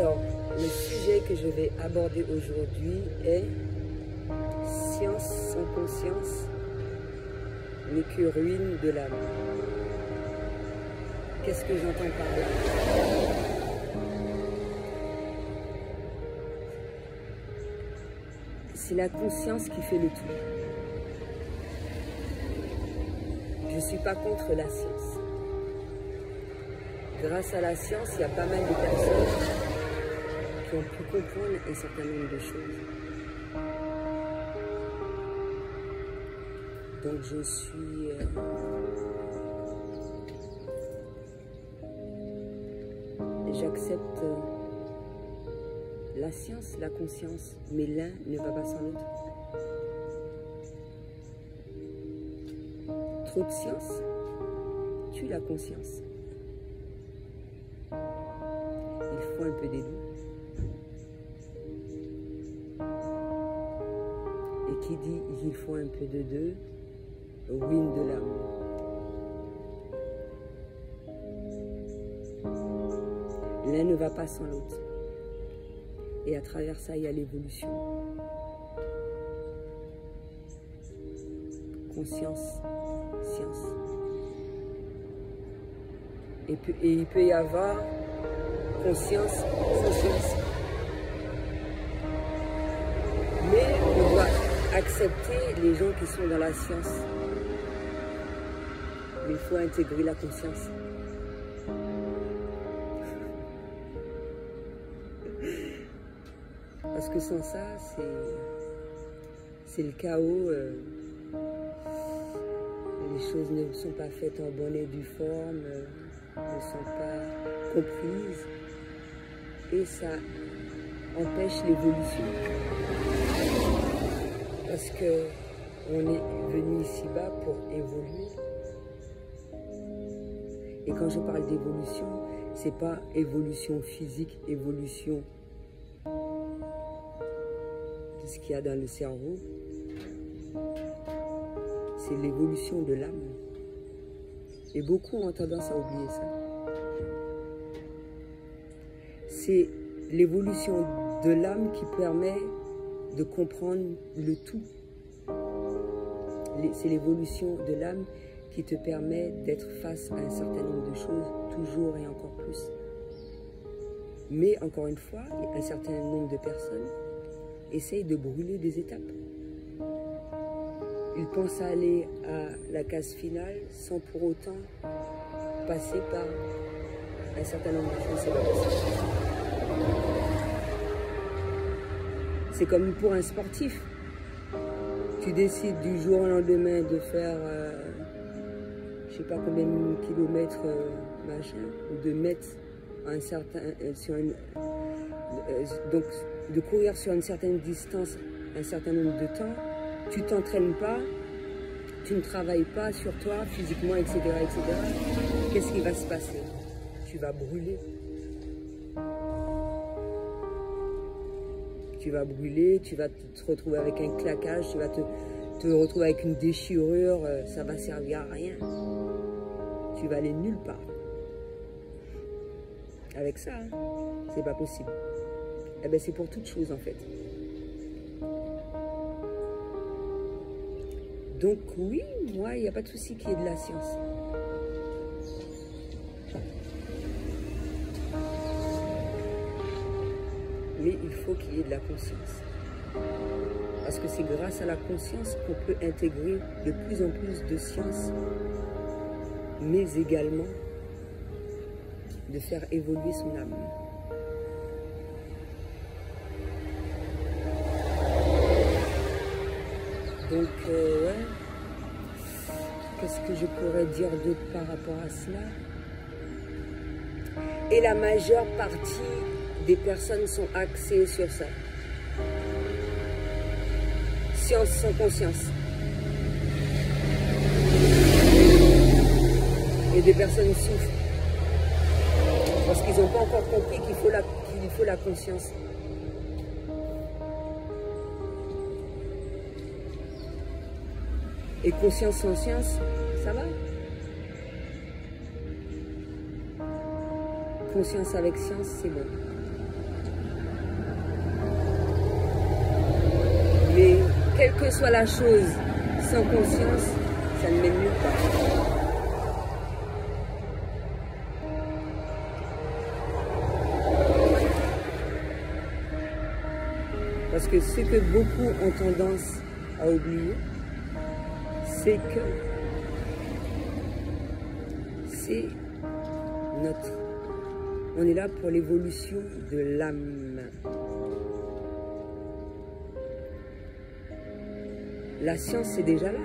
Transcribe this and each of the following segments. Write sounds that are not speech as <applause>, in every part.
Alors, le sujet que je vais aborder aujourd'hui est Science sans conscience n'est que ruine de l'âme. Qu'est-ce que j'entends par là? C'est la conscience qui fait le tout. Je ne suis pas contre la science. Grâce à la science, il y a pas mal de personnes qui ont pu comprendre un certain nombre de choses. Donc je suis... euh, J'accepte euh, la science, la conscience, mais l'un ne va pas sans l'autre. Trop de science tue la conscience. Il faut un peu des deux. Dit il faut un peu de deux, ruine de l'âme. L'un ne va pas sans l'autre. Et à travers ça, il y a l'évolution. Conscience, science. Et, il peut y avoir conscience sans accepter les gens qui sont dans la science. Il faut intégrer la conscience. Parce que sans ça, c'est c'est le chaos. euh, les choses ne sont pas faites en bonne et due forme, euh, ne sont pas comprises. Et ça empêche l'évolution. Parce que on est venu ici-bas pour évoluer? Et quand je parle d'évolution, c'est pas évolution physique, évolution de ce qu'il y a dans le cerveau. C'est l'évolution de l'âme. Et beaucoup ont tendance à oublier ça. C'est l'évolution de l'âme qui permet de comprendre le tout. C'est l'évolution de l'âme qui te permet d'être face à un certain nombre de choses, toujours et encore plus. Mais encore une fois, un certain nombre de personnes essayent de brûler des étapes. Ils pensent aller à la case finale sans pour autant passer par un certain nombre de choses. C'est comme pour un sportif. Tu décides du jour au lendemain de faire, euh, je sais pas combien de kilomètres, euh, machin, ou de mettre un certain, euh, sur une, euh, donc de courir sur une certaine distance un certain nombre de temps, tu t'entraînes pas, tu ne travailles pas sur toi physiquement, etc., etc. Qu'est-ce qui va se passer? Tu vas brûler. Tu vas brûler, tu vas te retrouver avec un claquage, tu vas te, retrouver avec une déchirure, euh, ça va servir à rien. Tu vas aller nulle part. Avec ça, hein, c'est pas possible. Eh ben, c'est pour toute chose en fait. Donc oui, moi, il n'y a pas de souci qu'il y ait de la science. Il faut qu'il y ait de la conscience. Parce que c'est grâce à la conscience qu'on peut intégrer de plus en plus de science, mais également de faire évoluer son âme. Donc, euh. Qu'est-ce que je pourrais dire d'autre par rapport à cela? Et la majeure partie des personnes sont axées sur ça. Science sans conscience. Et des personnes souffrent. Parce qu'ils n'ont pas encore compris qu'il faut, la, conscience. Et conscience sans science, ça va Conscience avec science, c'est bon. Quelle que soit la chose, sans conscience, ça ne mène nulle part. Parce que ce que beaucoup ont tendance à oublier, c'est que c'est notre... On est là pour l'évolution de l'âme. La science, c'est déjà là.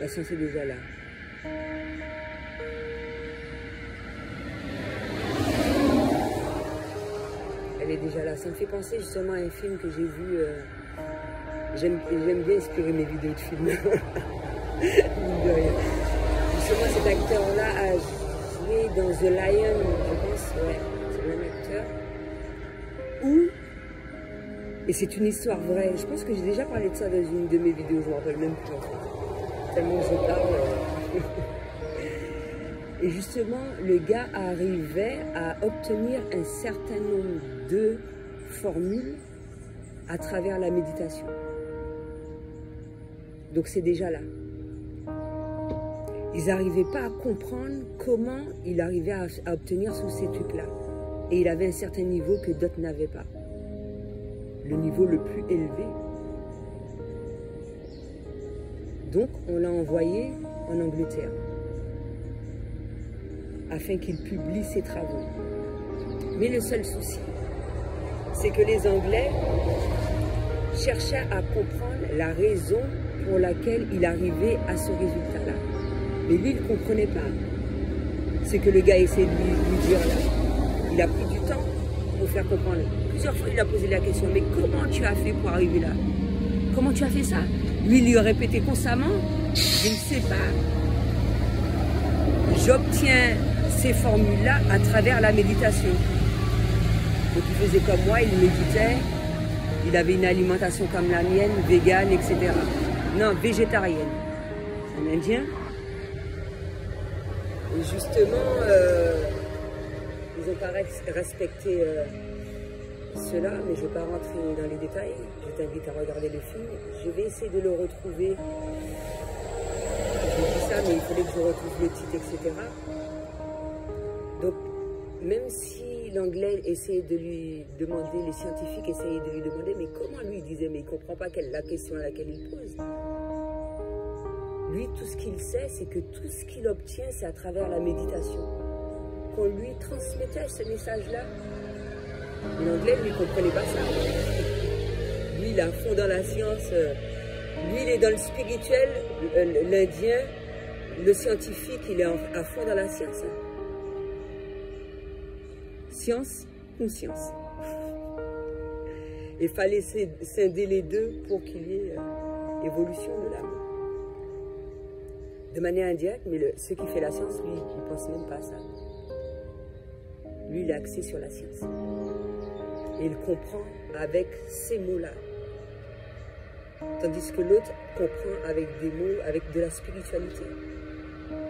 La science est déjà là. Elle est déjà là. Ça me fait penser justement à un film que j'ai vu. Euh, J'aime bien inspirer mes vidéos de films. <laughs> justement, cet acteur-là a joué dans The Lion, je pense. Et c'est une histoire vraie. Je pense que j'ai déjà parlé de ça dans une de mes vidéos, je ne me rappelle même plus. Tellement je parle. <laughs> Et justement, le gars arrivait à obtenir un certain nombre de formules à travers la méditation. Donc c'est déjà là. Ils n'arrivaient pas à comprendre comment il arrivait à, à obtenir tous ces trucs-là. Et il avait un certain niveau que d'autres n'avaient pas le niveau le plus élevé. Donc on l'a envoyé en Angleterre afin qu'il publie ses travaux. Mais le seul souci, c'est que les Anglais cherchaient à comprendre la raison pour laquelle il arrivait à ce résultat-là. Mais lui, il ne comprenait pas. Ce que le gars essayait de lui dire là. Il a pris du temps pour faire comprendre plusieurs fois, il a posé la question, mais comment tu as fait pour arriver là? Comment tu as fait ça? Lui, il lui a répété constamment, je ne sais pas. J'obtiens ces formules-là à travers la méditation. Donc il faisait comme moi, il méditait, il avait une alimentation comme la mienne, végane, etc. Non, végétarienne. Un Indien? Et justement, euh, ils n'ont pas respecté euh, cela, mais je ne vais pas rentrer dans les détails. Je t'invite à regarder le film. Je vais essayer de le retrouver. Je dis ça, mais il fallait que je retrouve le titre, etc. Donc, même si l'anglais essayait de lui demander, les scientifiques essayaient de lui demander, mais comment lui il disait, mais il ne comprend pas quelle, la question à laquelle il pose. Lui, tout ce qu'il sait, c'est que tout ce qu'il obtient, c'est à travers la méditation. Qu'on lui transmettait ce message-là, L'anglais, lui, ne comprenait pas ça. Lui, il est à fond dans la science. Lui, il est dans le spirituel. L'Indien, le scientifique, il est à fond dans la science. Science, conscience. Il fallait scinder les deux pour qu'il y ait euh, évolution de l'âme. De manière indirecte, mais le, ce qui fait la science, lui, il ne pense même pas à ça. Lui, il est axé sur la science. Et il comprend avec ces mots-là. Tandis que l'autre comprend avec des mots, avec de la spiritualité.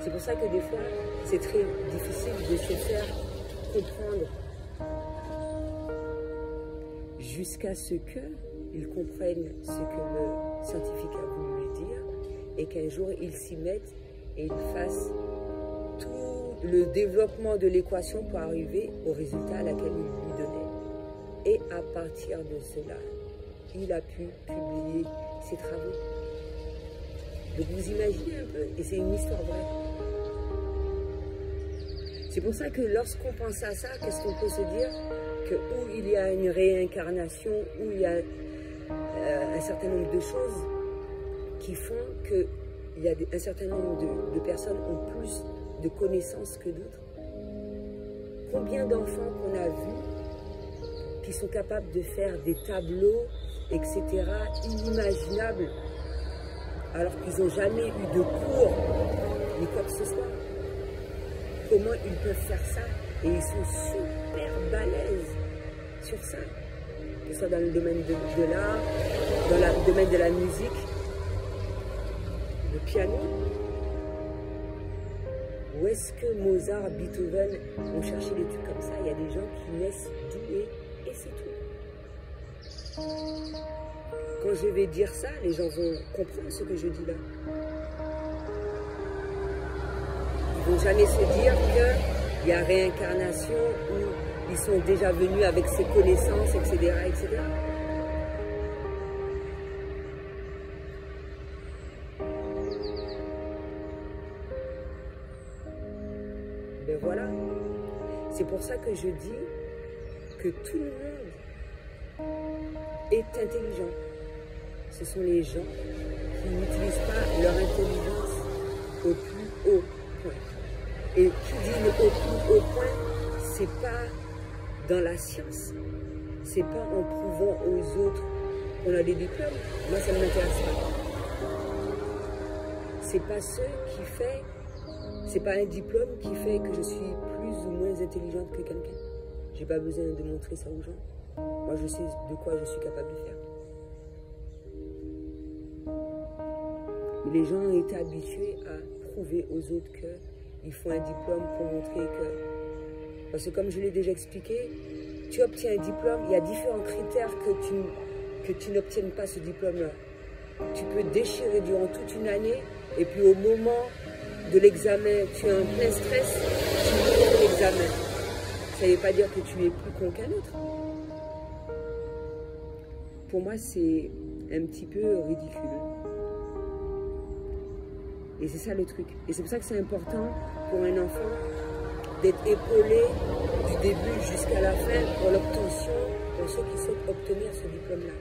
C'est pour ça que des fois, c'est très difficile de se faire comprendre jusqu'à ce qu'ils comprennent ce que le scientifique a voulu dire et qu'un jour ils s'y mettent et ils fassent tout le développement de l'équation pour arriver au résultat à laquelle il lui donnait. Et à partir de cela, il a pu publier ses travaux. Donc vous imaginez un peu, et c'est une histoire vraie. C'est pour ça que lorsqu'on pense à ça, qu'est-ce qu'on peut se dire? Que où il y a une réincarnation, où il y a euh, un certain nombre de choses qui font que il y a un certain nombre de, de personnes ont plus de connaissances que d'autres. Combien d'enfants qu'on a vus qui sont capables de faire des tableaux, etc., inimaginables, alors qu'ils n'ont jamais eu de cours, ni quoi que ce soit. Comment ils peuvent faire ça? Et ils sont super balèzes sur ça. Que ce soit dans le domaine de, l'art, dans le domaine de la musique, le piano. Est-ce que Mozart, Beethoven ont cherché des trucs comme ça? Il y a des gens qui naissent doués et c'est tout. quand je vais dire ça, les gens vont comprendre ce que je dis là. Ils ne vont jamais se dire qu'il y a réincarnation ou ils sont déjà venus avec ces connaissances, etc. etc. ça que je dis que tout le monde est intelligent. Ce sont les gens qui n'utilisent pas leur intelligence au plus haut point. Et qui dit le au plus haut point, c'est pas dans la science. C'est pas en prouvant aux autres qu'on a des diplômes. Moi, ça ne m'intéresse pas. C'est pas ce qui fait, c'est pas un diplôme qui fait que je suis plus ou moins intelligente que quelqu'un. J'ai pas besoin de montrer ça aux gens. Moi, je sais de quoi je suis capable de faire. Les gens été habitués à prouver aux autres qu'ils font un diplôme pour montrer que... Parce que comme je l'ai déjà expliqué, tu obtiens un diplôme, il y a différents critères que tu, que tu n'obtiennes pas ce diplôme-là. Tu peux déchirer durant toute une année et puis au moment de l'examen, tu es en plein stress, tu Ça ne veut pas dire que tu es plus con qu'un autre. Pour moi, c'est un petit peu ridicule. Et c'est ça le truc. Et c'est pour ça que c'est important pour un enfant d'être épaulé du début jusqu'à la fin pour l'obtention, pour ceux qui souhaitent obtenir ce diplôme-là.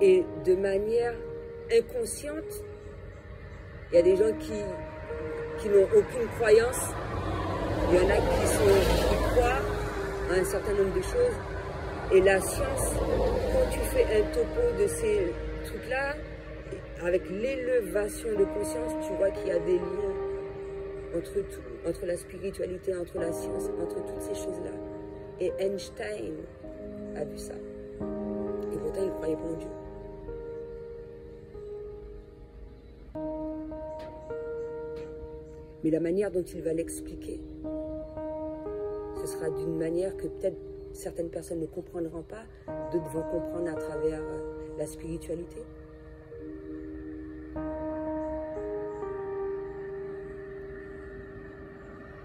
Et de manière inconsciente, il y a des gens qui, n'ont aucune croyance, il y en a qui, qui croient à un certain nombre de choses. Et la science, quand tu fais un topo de ces trucs-là, avec l'élévation de conscience, tu vois qu'il y a des liens entre tout, entre la spiritualité, entre la science, entre toutes ces choses-là. Et Einstein a vu ça. Et pourtant, il croyait pas en Dieu. Mais la manière dont il va l'expliquer, ce sera d'une manière que peut-être certaines personnes ne comprendront pas, d'autres vont comprendre à travers euh, la spiritualité.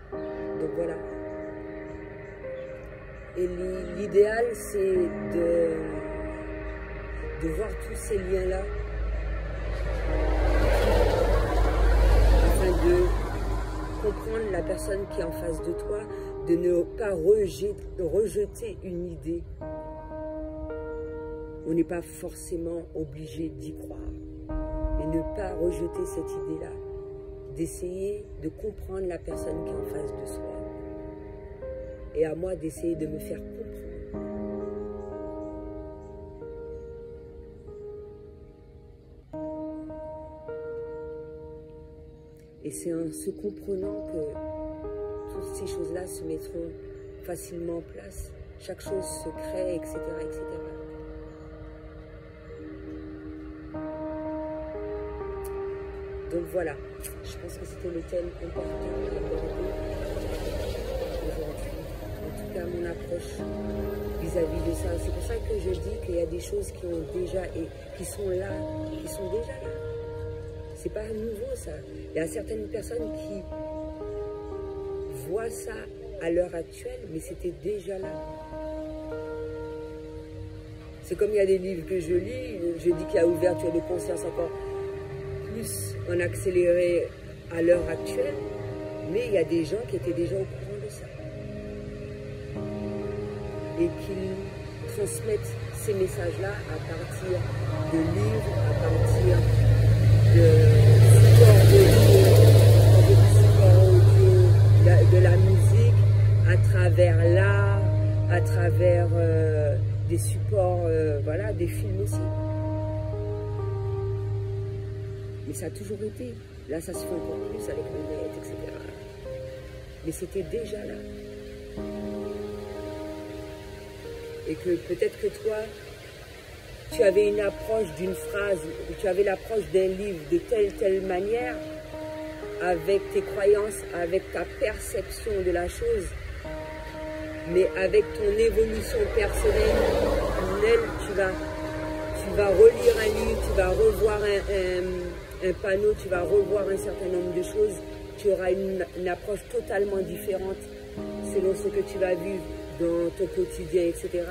Donc voilà. Et l'idéal, c'est de, de voir tous ces liens-là afin de comprendre la personne qui est en face de toi, de ne pas rejeter, une idée. On n'est pas forcément obligé d'y croire, mais ne pas rejeter cette idée-là, d'essayer de comprendre la personne qui est en face de soi. Et à moi d'essayer de me faire comprendre. Et c'est en se comprenant que toutes ces choses-là se mettront facilement en place. Chaque chose se crée, etc. etc. Donc voilà, je pense que c'était le thème important aujourd'hui. En tout cas, mon approche vis-à-vis de ça. C'est pour ça que je dis qu'il y a des choses qui ont déjà et qui sont là, qui sont déjà là. C'est pas nouveau ça. Il y a certaines personnes qui voient ça à l'heure actuelle, mais c'était déjà là. C'est comme il y a des livres que je lis, je dis qu'il y a ouverture de conscience encore plus en accéléré à l'heure actuelle, mais il y a des gens qui étaient déjà au courant de ça. Et qui transmettent ces messages-là à partir de livres, à partir de de la musique, à travers l'art, à travers euh, des supports, euh, voilà, des films aussi. Mais ça a toujours été. Là, ça se fait encore plus avec le net, etc. Mais c'était déjà là. Et que peut-être que toi, tu avais une approche d'une phrase, tu avais l'approche d'un livre de telle, telle manière, avec tes croyances, avec ta perception de la chose, mais avec ton évolution personnelle, tu vas, tu vas relire un livre, tu vas revoir un, panneau, tu vas revoir un certain nombre de choses, tu auras une, une approche totalement différente selon ce que tu vas vivre dans ton quotidien, etc.,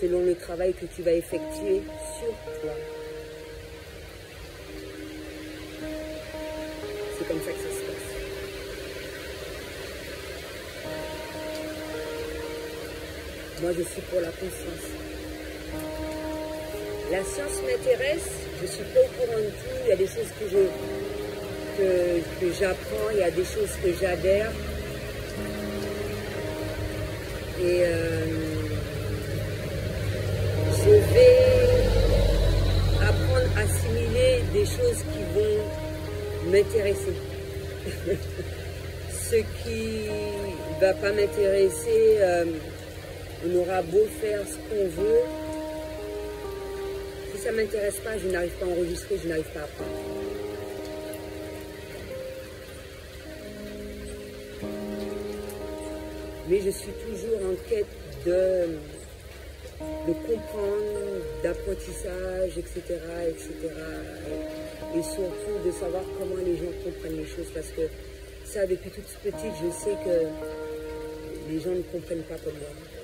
selon le travail que tu vas effectuer sur toi. C'est comme ça que ça se passe. Moi, je suis pour la conscience. La science m'intéresse, je suis pas au courant de tout, il y a des choses que je que j'apprends, il y a des choses que j'adhère. Et euh, je vais apprendre à assimiler des choses qui vont m'intéresser. <laughs> Ce qui ne va pas m'intéresser, euh, on aura beau faire ce qu'on veut. Si ça ne m'intéresse pas, je n'arrive pas à enregistrer, je n'arrive pas à apprendre. mais je suis toujours en quête de, de comprendre, d'apprentissage, etc., etc. Et, surtout de savoir comment les gens comprennent les choses parce que ça, depuis toute petite, je sais que les gens ne comprennent pas comme moi.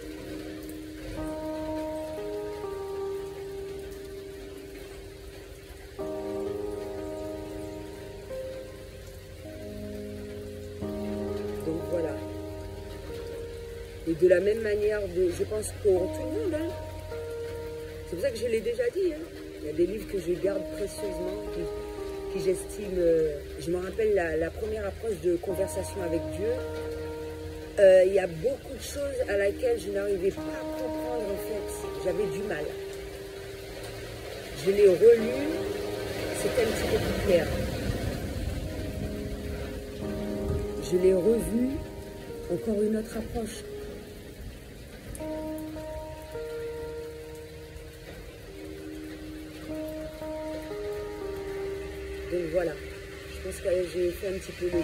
De la même manière, je pense pour tout le monde, hein. c'est pour ça que je l'ai déjà dit, hein. il y a des livres que je garde précieusement, qui, j'estime, euh, je me rappelle la, première approche de conversation avec Dieu, euh, il y a beaucoup de choses à laquelle je n'arrivais pas à comprendre en fait, j'avais du mal. Je l'ai relu, c'était un petit peu plus clair. Je l'ai revu, encore une autre approche. Donc voilà, je pense que j'ai fait un petit peu le tour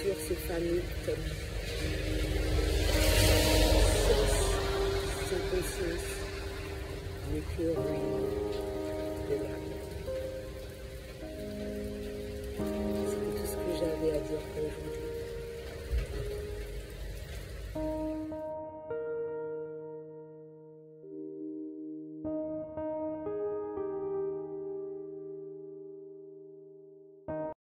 sur ce fameux thème. Sans conscience, le cœur de l'âme. C'était tout ce que j'avais à dire pour aujourd'hui.